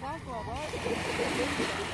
Five.